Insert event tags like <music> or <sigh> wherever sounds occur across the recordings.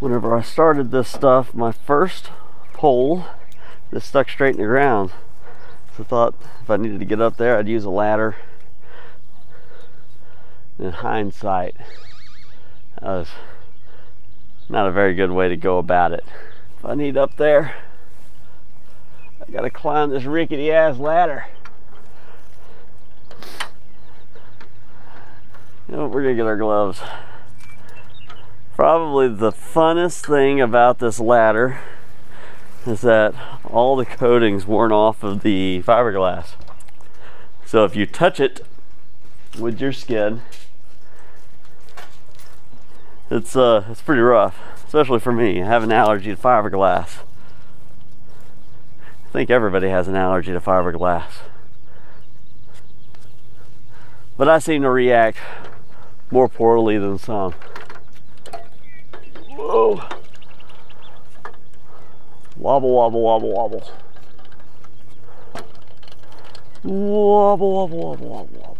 whenever I started this stuff, my first pole, this stuck straight in the ground. So I thought if I needed to get up there, I'd use a ladder. In hindsight, that was not a very good way to go about it. If I need up there, I gotta climb this rickety ass ladder. You know, we're gonna get our gloves. Probably the funnest thing about this ladder is that all the coating's worn off of the fiberglass. So if you touch it with your skin, it's uh it's pretty rough, especially for me. I have an allergy to fiberglass. I think everybody has an allergy to fiberglass. But I seem to react more poorly than some. Whoa. Wobble, wobble, wobble, wobble. Wobble, wobble, wobble, wobble,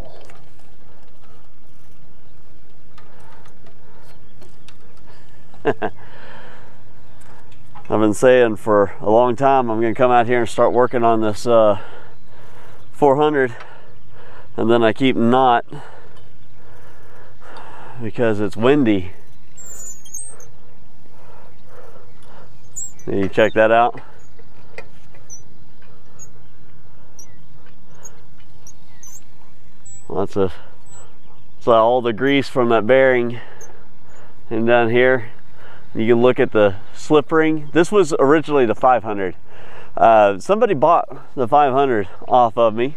wobble. <laughs> I've been saying for a long time I'm going to come out here and start working on this uh, 400 and then I keep not because it's windy. You check that out? Lots of so all the grease from that bearing and down here you can look at the slip ring this was originally the 500 uh, somebody bought the 500 off of me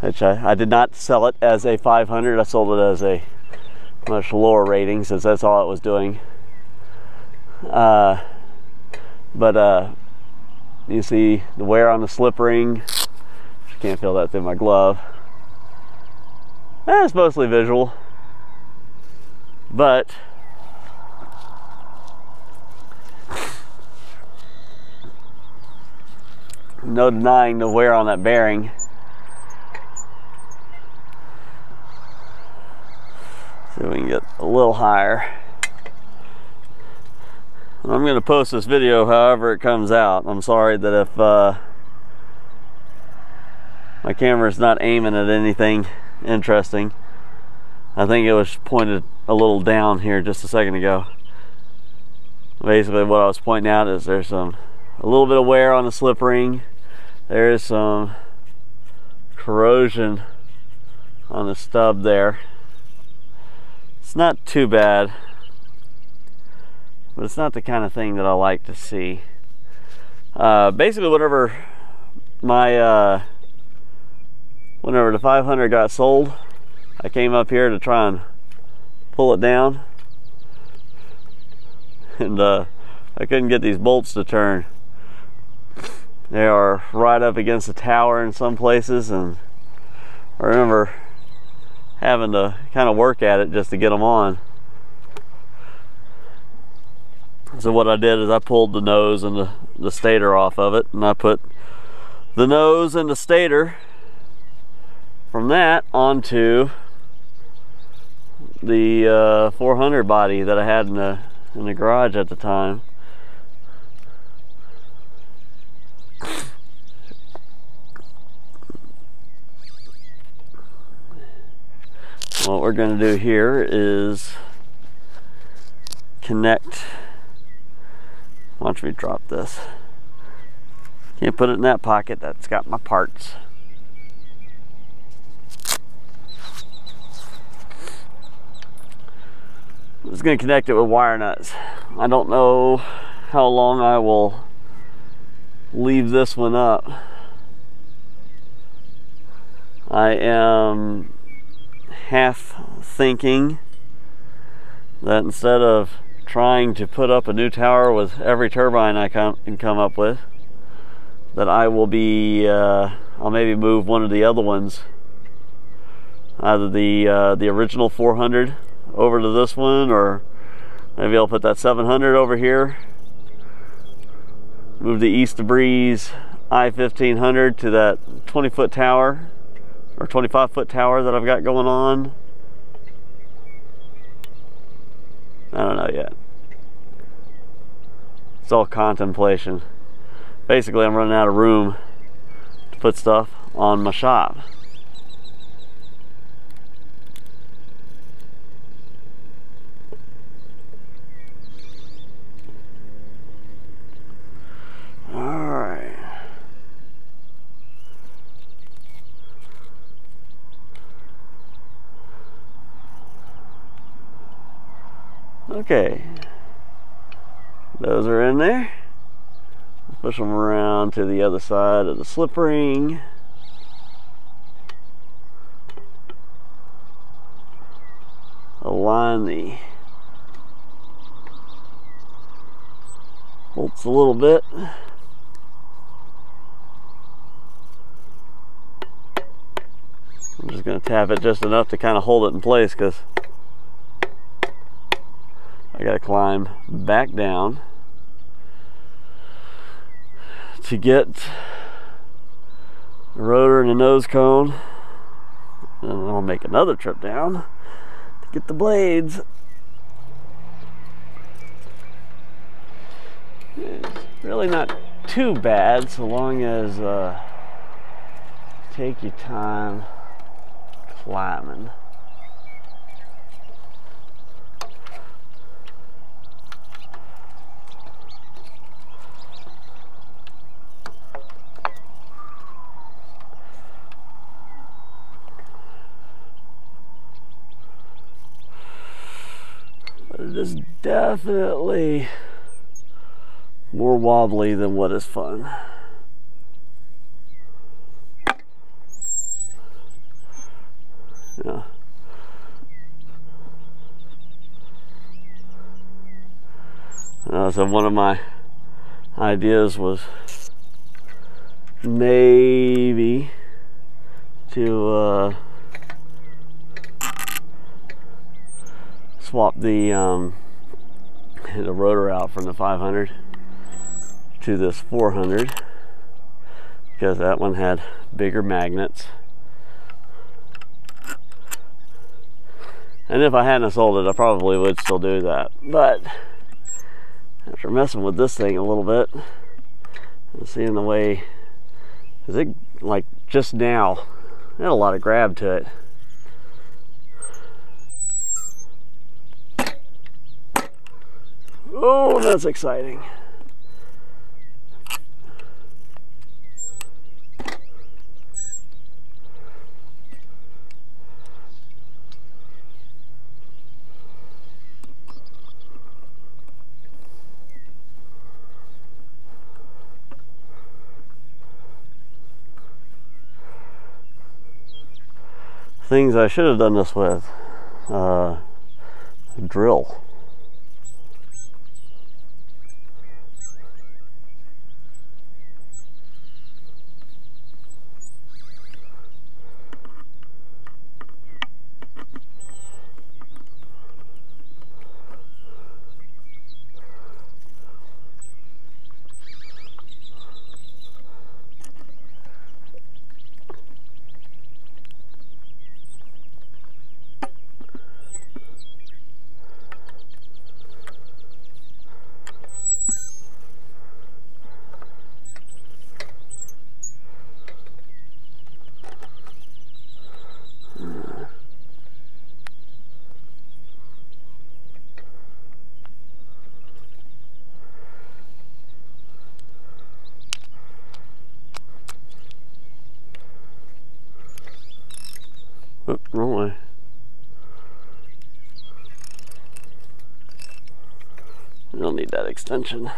which I, I did not sell it as a 500 I sold it as a much lower rating since that's all it was doing. Uh, but uh, you see the wear on the slip ring. Can't feel that through my glove. That's mostly visual, but no denying the wear on that bearing. See if we can get a little higher. I'm going to post this video however it comes out. I'm sorry that if uh, my camera's not aiming at anything interesting. I think it was pointed a little down here just a second ago. Basically what I was pointing out is there's some a little bit of wear on the slip ring. There is some corrosion on the stub there. It's not too bad, but it's not the kind of thing that I like to see. Uh, basically, whenever my uh, whenever the 500 got sold, I came up here to try and pull it down, <laughs> and uh, I couldn't get these bolts to turn. They are right up against the tower in some places, and I remember having to kind of work at it just to get them on. So what I did is I pulled the nose and the, the stator off of it and I put the nose and the stator from that onto the uh, 400 body that I had in the in the garage at the time. what we're going to do here is connect watch me drop this? Can't put it in that pocket that's got my parts. I'm just going to connect it with wire nuts. I don't know how long I will leave this one up. I am half thinking that instead of trying to put up a new tower with every turbine I can come up with, that I will be, uh, I'll maybe move one of the other ones, either the uh, the original 400 over to this one, or maybe I'll put that 700 over here. Move the Istabreeze i1500 to that 20 foot tower or 25 foot tower that I've got going on. I don't know yet. It's all contemplation. Basically, I'm running out of room to put stuff on my shop. Okay, those are in there. Push them around to the other side of the slip ring. Align the bolts a little bit. I'm just going to tap it just enough to kind of hold it in place because I got to climb back down to get the rotor and the nose cone. And I'll make another trip down to get the blades. It's really not too bad so long as uh, take your time climbing. it is definitely more wobbly than what is fun. Yeah. Uh, so one of my ideas was maybe to uh, swap the um, the rotor out from the 500 to this 400 because that one had bigger magnets. And if I hadn't sold it, I probably would still do that. But after messing with this thing a little bit and seeing the way, because it like just now, it had a lot of grab to it. Oh, that's exciting. Things I should have done this with. Uh, drill. Wrong way. Don't need that extension.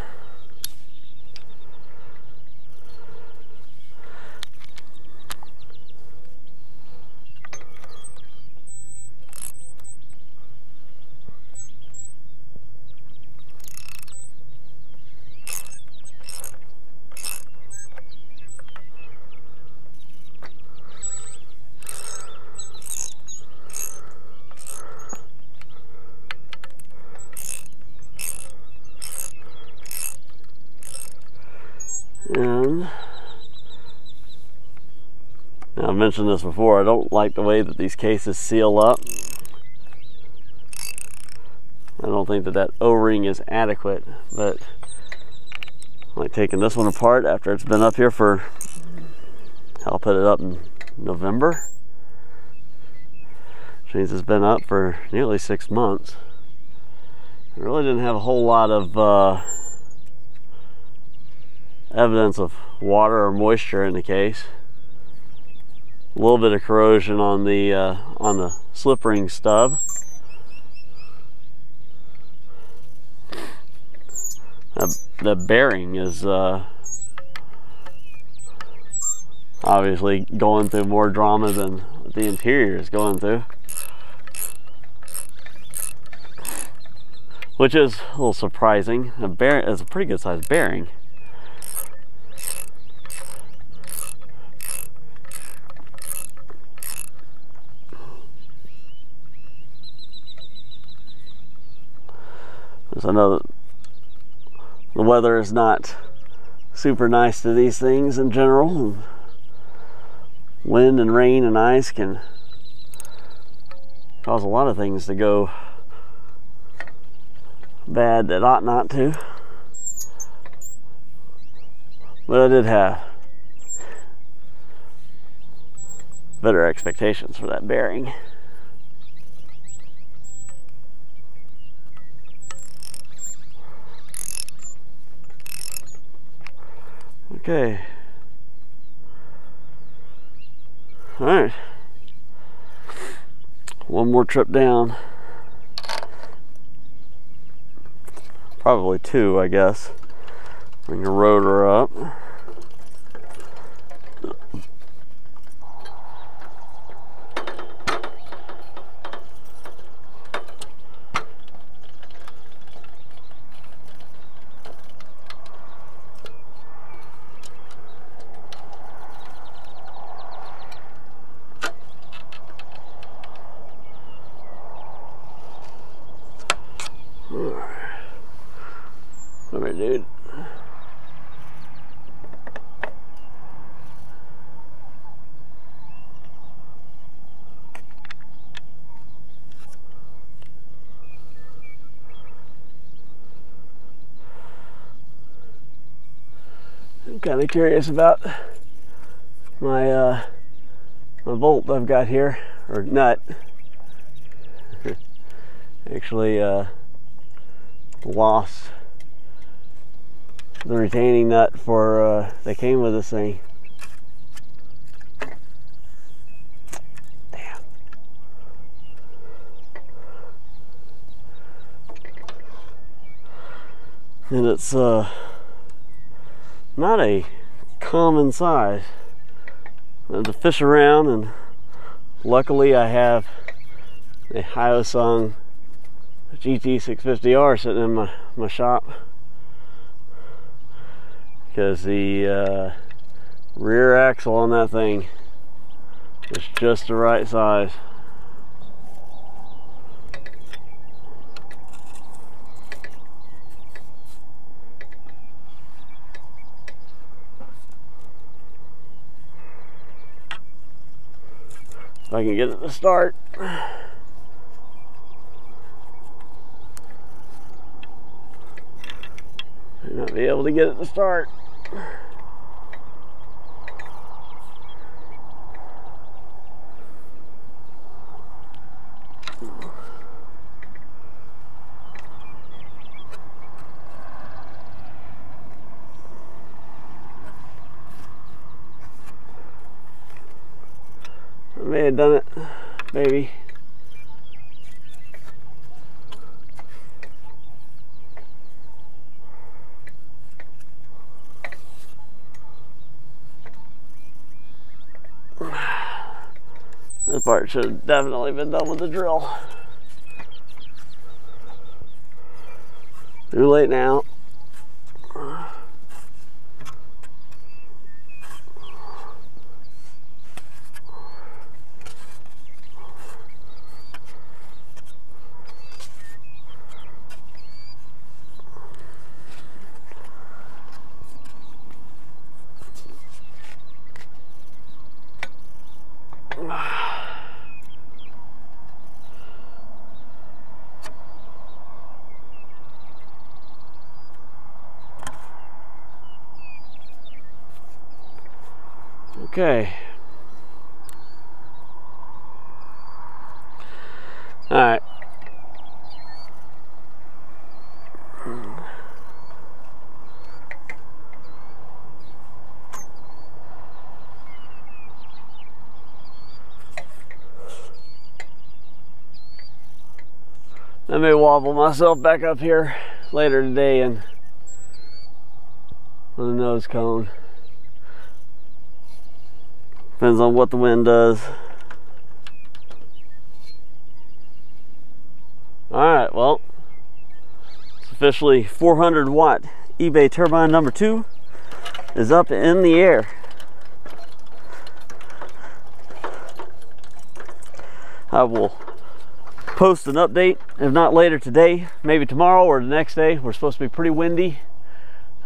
And now I've mentioned this before, I don't like the way that these cases seal up. I don't think that that O-ring is adequate, but like taking this one apart after it's been up here for I'll put it up in November means it's been up for nearly six months I really didn't have a whole lot of uh, evidence of water or moisture in the case a little bit of corrosion on the uh, on the slip ring stub the bearing is uh, obviously going through more drama than the interior is going through. Which is a little surprising. A bear is a pretty good sized bearing. Know the weather is not super nice to these things in general. Wind and rain and ice can cause a lot of things to go bad that ought not to. But I did have better expectations for that bearing. Okay. All right. One more trip down. Probably two, I guess. Bring the rotor up. Kind of curious about my uh, my bolt I've got here, or nut. <laughs> Actually, uh, lost the retaining nut for uh, that came with this thing. Damn. And it's uh not a common size. To fish around and luckily I have a Hyosung GT650R sitting in my, my shop because the uh, rear axle on that thing is just the right size. If I can get it to start. May not be able to get it to start. May have done it, maybe. This part should have definitely been done with the drill. Too late now. Okay. All right. I may wobble myself back up here later today and on the nose cone. Depends on what the wind does. Alright, well, it's officially 400 watt eBay turbine number two is up in the air. I will post an update, if not later today, maybe tomorrow or the next day. We're supposed to be pretty windy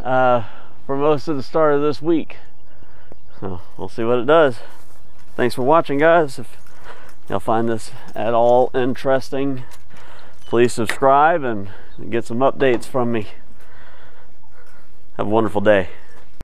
uh, for most of the start of this week. So we'll see what it does. Thanks for watching, guys. If y'all find this at all interesting, please subscribe and get some updates from me. Have a wonderful day.